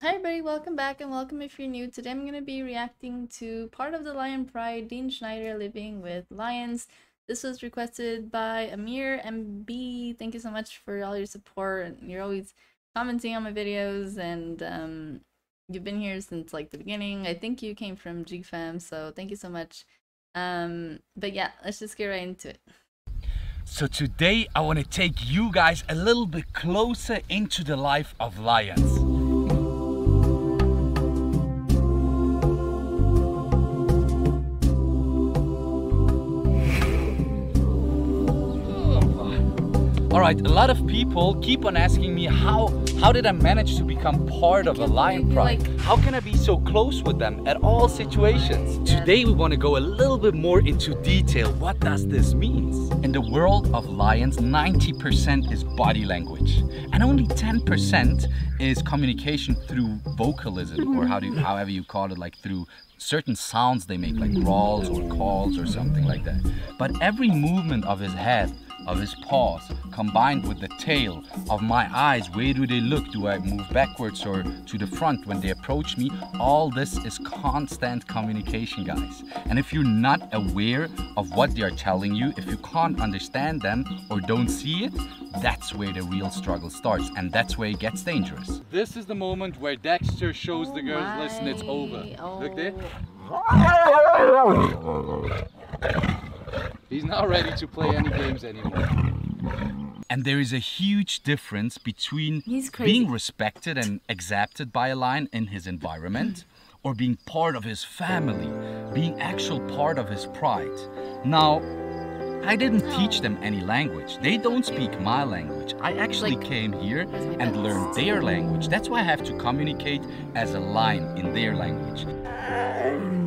Hi everybody, welcome back and welcome if you're new. Today I'm going to be reacting to part of the Lion Pride, Dean Schneider living with lions. This was requested by Amir MB. Thank you so much for all your support. You're always commenting on my videos and um, you've been here since like the beginning. I think you came from GFAM, so thank you so much. Um, but yeah, let's just get right into it. So today I want to take you guys a little bit closer into the life of lions. All right, a lot of people keep on asking me how how did I manage to become part of a lion pride? Like... How can I be so close with them at all situations? Yeah. Today we want to go a little bit more into detail. What does this mean? In the world of lions, 90% is body language and only 10% is communication through vocalism or how do you, however you call it like through certain sounds they make like growls or calls or something like that. But every movement of his head of his paws combined with the tail of my eyes. Where do they look? Do i move backwards or to the front? When they approach me all this is constant communication guys. And if you're not aware of what they are telling you if you can't understand them or don't see it that's where the real struggle starts and that's where it gets dangerous. This is the moment where dexter shows the girls oh listen it's over. Oh. look there He's not ready to play any games anymore. And there is a huge difference between being respected and accepted by a lion in his environment or being part of his family, being actual part of his pride. Now, I didn't teach them any language. They don't speak my language. I actually like, came here and learned their language. That's why I have to communicate as a lion in their language. Uh,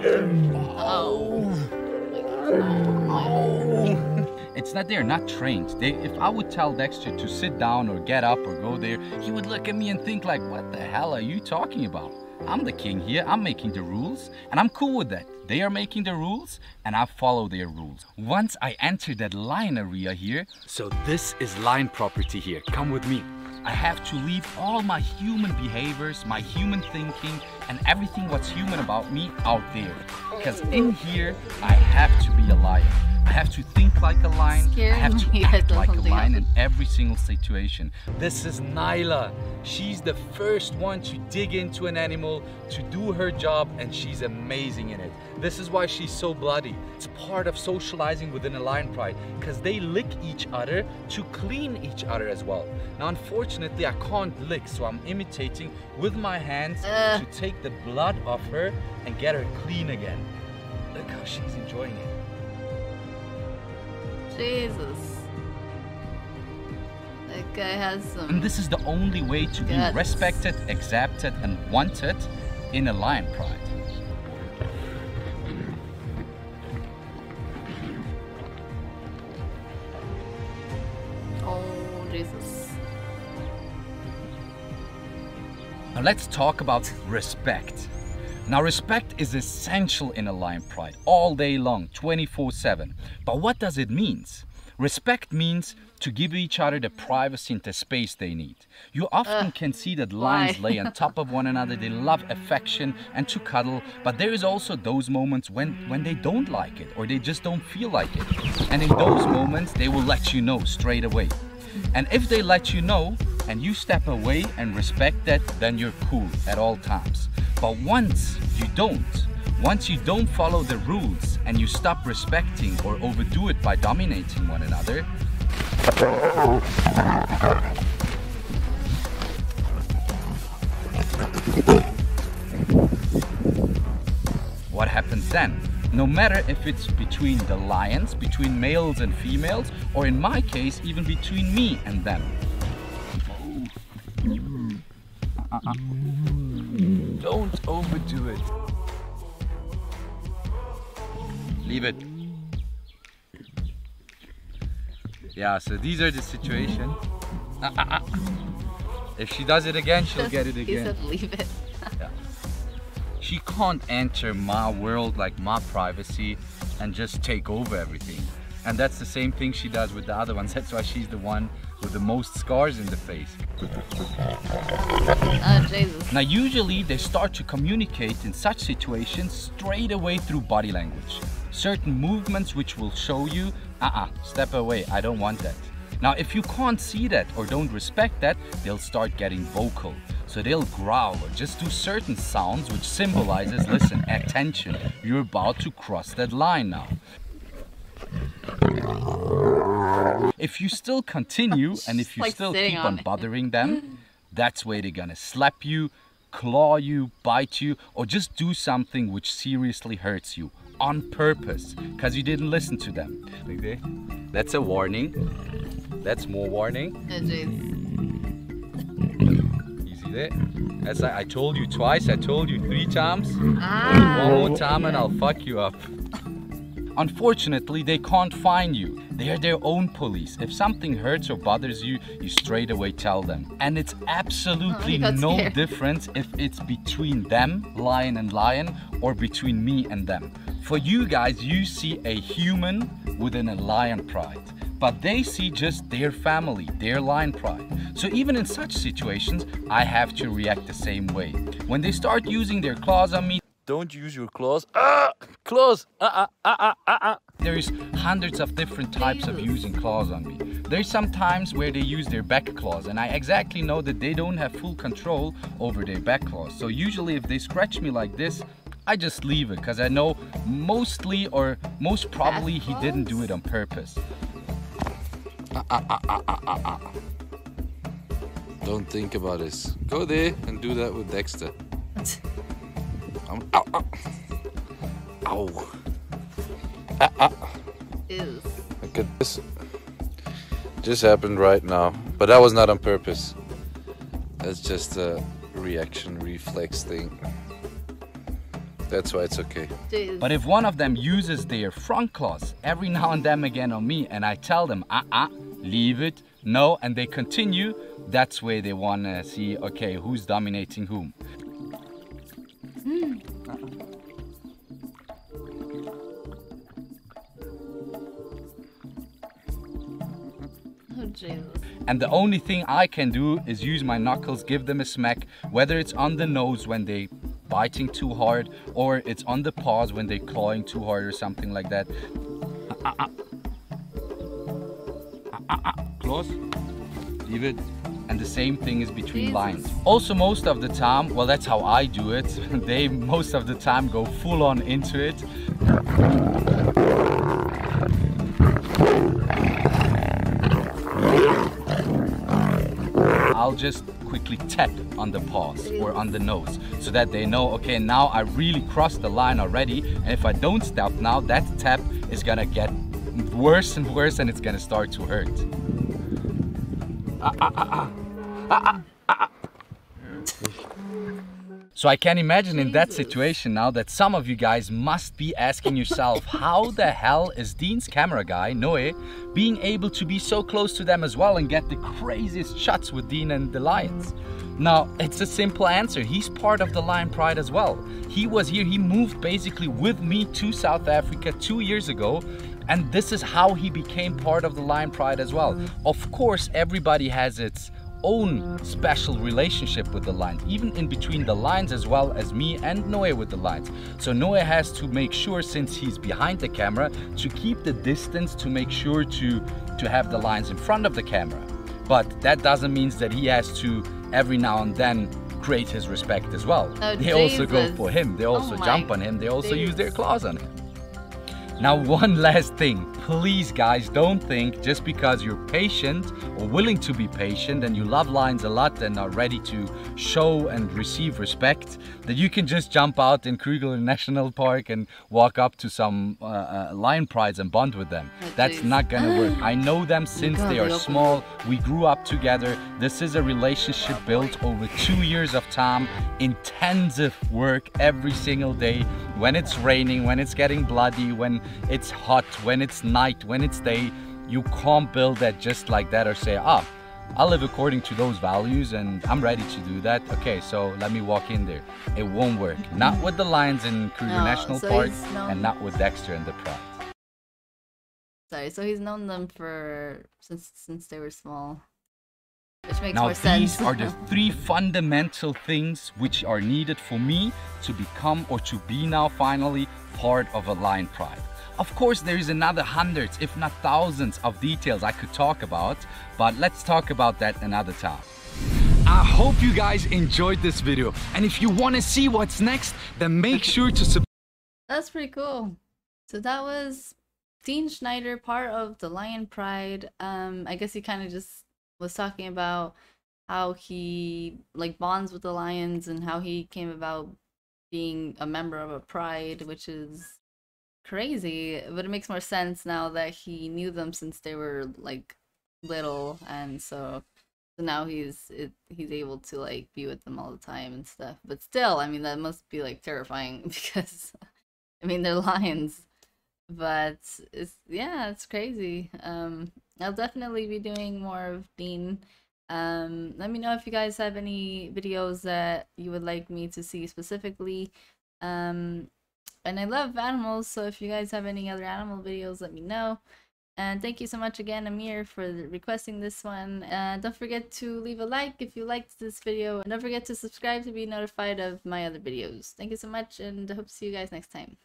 It's not they're not trained. They, if I would tell Dexter to sit down or get up or go there, he would look at me and think like, what the hell are you talking about? I'm the king here, I'm making the rules, and I'm cool with that. They are making the rules, and I follow their rules. Once I enter that lion area here, so this is lion property here, come with me. I have to leave all my human behaviors, my human thinking, and everything what's human about me out there. Because in here, I have to be a lion. I have to think like a lion. I have to act like a lion in every single situation. This is Nyla. She's the first one to dig into an animal, to do her job, and she's amazing in it. This is why she's so bloody. It's part of socializing within a lion pride, because they lick each other to clean each other as well. Now, unfortunately, I can't lick, so I'm imitating with my hands uh. to take the blood off her and get her clean again. Look how she's enjoying it. Jesus. That guy has some. And this is the only way to guts. be respected, accepted, and wanted in a lion pride. Now let's talk about respect. Now respect is essential in a lion pride, all day long, 24-7. But what does it mean? Respect means to give each other the privacy and the space they need. You often can see that lions lay on top of one another, they love affection and to cuddle, but there is also those moments when, when they don't like it or they just don't feel like it. And in those moments, they will let you know straight away. And if they let you know and you step away and respect that, then you're cool at all times. But once you don't, once you don't follow the rules and you stop respecting or overdo it by dominating one another, what happens then? No matter if it's between the lions, between males and females, or in my case, even between me and them. Don't overdo it. Leave it. Yeah, so these are the situations. If she does it again, she'll get it again. He said leave it. yeah. She can't enter my world, like my privacy, and just take over everything. And that's the same thing she does with the other ones. That's why she's the one with the most scars in the face. Oh, Jesus. Now, usually they start to communicate in such situations straight away through body language. Certain movements which will show you, uh-uh, step away, I don't want that. Now, if you can't see that or don't respect that, they'll start getting vocal. So they'll growl or just do certain sounds which symbolizes, listen, attention, you're about to cross that line now. If you still continue and if you Like still keep on on bothering them, that's where they're gonna slap you, claw you, bite you, or just do something which seriously hurts you on purpose because you didn't listen to them. That. That's a warning. That's more warning. Easy there. As I, I told you twice, I told you three times. Ah. One more time and I'll fuck you up. Unfortunately, they can't find you. They are their own police. If something hurts or bothers you, you straight away tell them. And it's absolutely Oh, no scared. difference if it's between them, lion and lion, or between me and them. For you guys, you see a human within a lion pride. But they see just their family, their lion pride. So even in such situations, I have to react the same way. When they start using their claws on me, don't use your claws. Ah, claws. Ah, ah, ah, ah, ah, ah. There's hundreds of different types of using claws on me. There's some times where they use their back claws, and I exactly know that they don't have full control over their back claws. So usually, if they scratch me like this, I just leave it because I know mostly or most probably he didn't do it on purpose. Ah, ah, ah, ah, ah, ah. Don't think about this. Go there and do that with Dexter. Um, ow, ow. Ow. Ew. Look at this. Just happened right now. But that was not on purpose. That's just a reaction reflex thing. That's why it's okay. Jesus. But if one of them uses their front claws every now and then again on me, and I tell them, uh uh, leave it, no, and they continue, that's where they want to see, okay, who's dominating whom. Jesus. And the only thing I can do is use my knuckles, give them a smack, whether it's on the nose when they biting too hard, or it's on the paws when they clawing too hard or something like that. Ah, ah, ah. Claws, leave it. And the same thing is between Jesus. lines. Also, most of the time, well, that's how I do it. they most of the time go full on into it. I'll just quickly tap on the paws or on the nose so that they know, okay, now I really crossed the line already. And if I don't stop now, that tap is gonna get worse and worse and it's gonna start to hurt. Ah, ah, ah, So I can imagine in that situation now that some of you guys must be asking yourself, how the hell is Dean's camera guy, Noe, being able to be so close to them as well and get the craziest shots with Dean and the Lions? Now, it's a simple answer. He's part of the Lion Pride as well. He was here, he moved basically with me to South Africa two years ago. And this is how he became part of the Lion Pride as well. Of course, everybody has its own special relationship with the lines, even in between the lines as well as me and Noe with the lines. So Noe has to make sure, since he's behind the camera, to keep the distance to make sure to to have the lines in front of the camera. But that doesn't mean that he has to every now and then create his respect as well. Oh, they also go for him. They also Oh jump on him. They also use their claws on him. Now, one last thing. Please, guys, don't think just because you're patient or willing to be patient and you love lions a lot and are ready to show and receive respect that you can just jump out in Kruger National Park and walk up to some uh, uh, lion prides and bond with them. Oh, That's jeez. not gonna work. I know them since they are small. We grew up together. This is a relationship built over two years of time, intensive work every single day. When it's raining, when it's getting bloody, when it's hot, when it's night, when it's day, you can't build that just like that or say, ah, I live according to those values and I'm ready to do that. Okay, so let me walk in there. It won't work. Not with the lions in Kruger No, National so Park no. and not with Dexter and the Pride. Sorry, so he's known them for since since they were small. Which makes Now more sense. these are the three fundamental things which are needed for me to become or to be now finally part of a Lion Pride. Of course, there is another hundreds, if not thousands, of details I could talk about, but let's talk about that another time. I hope you guys enjoyed this video, and if you want to see what's next, then make sure to subscribe. That's pretty cool. So that was Dean Schneider, part of the Lion Pride. Um, I guess he kind of just was talking about how he like bonds with the lions and how he came about being a member of a pride, which is crazy. But it makes more sense now that he knew them since they were like little, and so so now he's it, he's able to like be with them all the time and stuff. But still, I mean, that must be like terrifying because I mean they're lions. But it's yeah, it's crazy. Um, I'll definitely be doing more of Dean. Um, let me know if you guys have any videos that you would like me to see specifically. Um, and I love animals, so if you guys have any other animal videos, let me know. And thank you so much again, Amir, for requesting this one. Uh, don't forget to leave a like if you liked this video. And don't forget to subscribe to be notified of my other videos. Thank you so much, and I hope to see you guys next time.